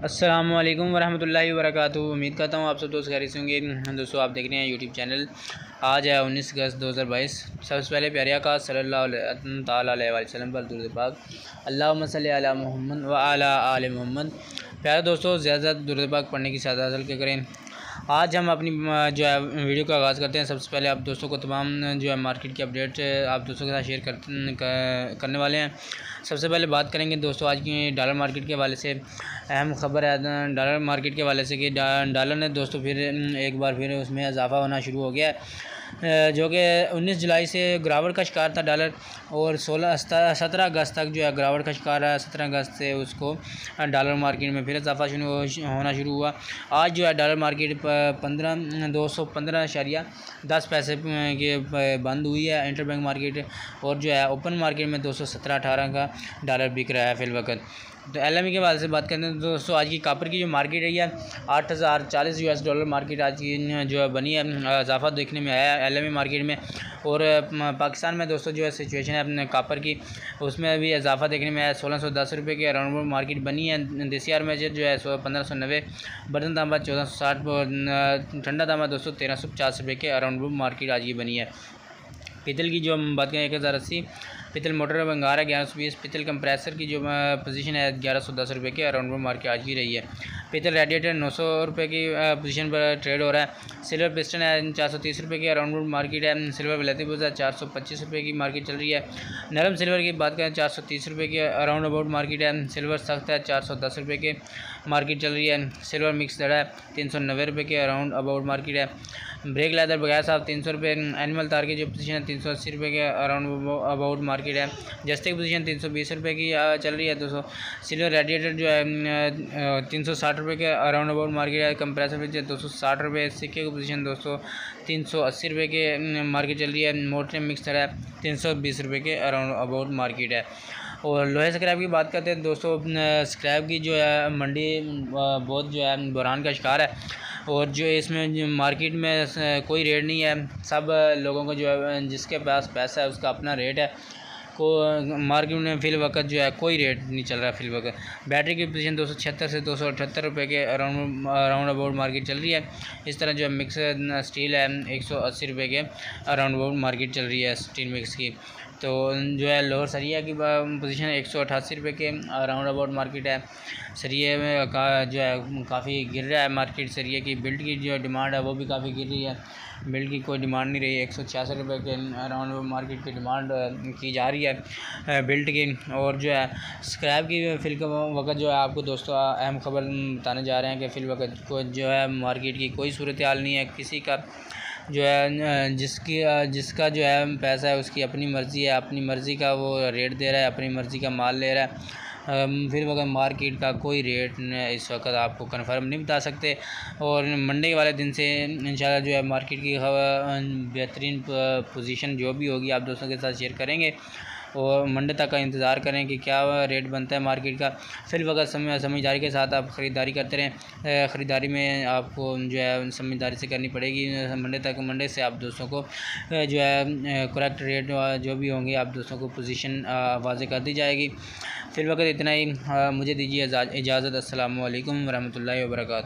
अस्सलाम वालेकुम वरहमतुल्लाहि वबरकातुहू। उम्मीद करता हूँ आप सब दोस्त खैरियत होंगे। दोस्तों, आप देख रहे हैं यूट्यूब चैनल आज है उन्नीस अगस्त दो हज़ार बाईस। सबसे पहले प्यारे का सल्ला अलैहि वसल्लम पर दुरूद पाक। अल्लाहुम्मा सल्ली अला मोहम्मद व आल मोहम्मद। प्यारे दोस्तों, ज़्यादा ज़्यादा दुरूद पाक पढ़ने की सजा हासिल करें? आज हम अपनी जो है वीडियो का आगाज़ करते हैं। सबसे पहले आप दोस्तों को तमाम जो है मार्केट की अपडेट आप दोस्तों के साथ शेयर कर, करने वाले हैं। सबसे पहले बात करेंगे दोस्तों आज की डॉलर मार्केट के हवाले से। अहम खबर है डॉलर मार्केट के हवाले से कि डॉलर ने दोस्तों फिर एक बार फिर उसमें इजाफा होना शुरू हो गया है। जो कि 19 जुलाई से गिरावट का शिकार था डॉलर और 16 सत्रह अगस्त तक जो है गिरावट का शिकार है सत्रह अगस्त से उसको डॉलर मार्केट में फिर इजाफा शुरू होना शुरू हुआ। आज जो है डॉलर मार्केट पंद्रह, दो सौ पंद्रह शरिया दस पैसे के बंद हुई है इंटर बैंक मार्केट और जो है ओपन मार्केट में दो सौ सत्रह अठारह का डॉलर बिक रहा है फिल वक्त। तो एल के बारे से बात करते हैं तो दोस्तों, आज की कापर की जो मार्केट रही है आठ हज़ार चालीस यू एस डॉलर मार्केट आज की जो है बनी है इजाफा देखने में आया एल एम मार्केट में। और पाकिस्तान में दोस्तों जो है सिचुएशन है अपने कापर की, उसमें भी इजाफा देखने में आया। सोलह सौ दस रुपये की अराउंड मार्केट बनी है। देसी आर मेजर जो है सो, पंद्रह सौ नब्बे, बर्तन तांबा चौदह सौ साठ ठंडा तांबा दोस्तों तेरह सौ पचास रुपये के अराउंड मार्केट आज की बनी है। पीतल की जो हम बात करें, एक हज़ार अस्सी, पितल मोटर बंगारा ग्यारह सौ बीस, पितल कंप्रेसर की जो पोजीशन है, ग्यारह सौ दस रुपये के अराउंड मार्केट आज की रही है। पितल रेडिएटर नौ सौ रुपये की पोजीशन पर ट्रेड हो रहा है। सिल्वर पिस्टन है, चार सौ तीस रुपये की अराउंड मार्केट है। सिल्वर विलाती बुज है, चार सौ पच्चीस रुपये की मार्केट चल रही है। नरम सिल्वर की बात करें, चार सौ तीस रुपये की अराउंड अबाउट मार्केट है। सिल्वर सख्त है, चार सौ दस रुपये की मार्केट चल रही है। सिल्वर मिक्स दड़ा है, तीन सौ नब्बे रुपये के अराउंड अबाउट मार्केट है। ब्रेक लेदर बगैर साहब तीन सौ रुपये एनिमल तार की जो पोजीशन है, तीन सौ अस्सी रुपये के अराउंड अबाउट मार्केट है। जस्टिक पोजीशन तीन सौ बीस रुपये की चल रही है दोस्तों सिल्वर रेडिएटर जो है तीन सौ साठ रुपये के अराउंड अबाउट मार्केट है कंप्रेसर जो दो सौ साठ रुपये सिक्के की पोजीशन दोस्तों तीन सौ अस्सी रुपये के मार्केट चल रही है मोटर मिक्सर है, तीन सौ बीस रुपये के अराउंड अबाउट मार्केट है। और लोहे स्क्रैप की बात करते हैं दोस्तों स्क्रैप की जो है, मंडी बहुत जो है, बुरान का शिकार है। और जो इसमें मार्केट में कोई रेट नहीं है, सब लोगों को जो है, जिसके पास पैसा है, उसका अपना रेट है। को मार्केट में फिल वक्त जो है कोई रेट नहीं चल रहा फिल वक्त। बैटरी की पोजीशन दो सौ छिहत्तर से दो सौ अठहत्तर रुपये के अराउंड अराउंड अबाउट मार्केट चल रही है। इस तरह जो है मिक्स स्टील है, एक सौ अस्सी रुपये के अराउंड अबाउट मार्केट चल रही है स्टील मिक्स की। तो जो है लोअर सरिया की पोजीशन एक सौ अठासी रुपये के राउंड अबाउट मार्केट है। सरिये में का, जो है, काफ़ी गिर रहा है मार्केट सरिये की। बिल्ट की जो डिमांड है, वो भी काफ़ी गिर रही है। बिल्ट की कोई डिमांड नहीं रही है, एक सौ छियासठ रुपये के अराउंड मार्केट की डिमांड की जा रही है बिल्ट की। और जो है स्क्रैप की फिल वक्त जो है, आपको दोस्तों, अहम खबर बताने जा रहे हैं कि फिल वक्त को जो है मार्केट की कोई सूरत हाल नहीं है किसी का। जो है जिसकी जिसका जो है, पैसा है, उसकी अपनी मर्ज़ी है, अपनी मर्ज़ी का वो रेट दे रहा है, अपनी मर्ज़ी का माल ले रहा है। फिर वगैरह मार्केट का कोई रेट इस वक्त आपको कंफर्म नहीं बता सकते। और मंडे वाले दिन से, इंशाल्लाह जो है मार्केट की बेहतरीन पोजीशन जो भी होगी, आप दोस्तों के साथ शेयर करेंगे। और मंडे तक का इंतज़ार करें कि क्या रेट बनता है मार्केट का। फिर वक्त समय, समझदारी के साथ आप ख़रीदारी करते रहें। ख़रीदारी में आपको जो है, समझदारी से करनी पड़ेगी। मंडे तक, मंडे से आप दोस्तों को जो है करेक्ट रेट जो भी होंगे, आप दोस्तों को पोजीशन वाजे कर दी जाएगी। फिर वक्त इतना ही मुझे दीजिए इजाज़त। असल वरहमल वर्का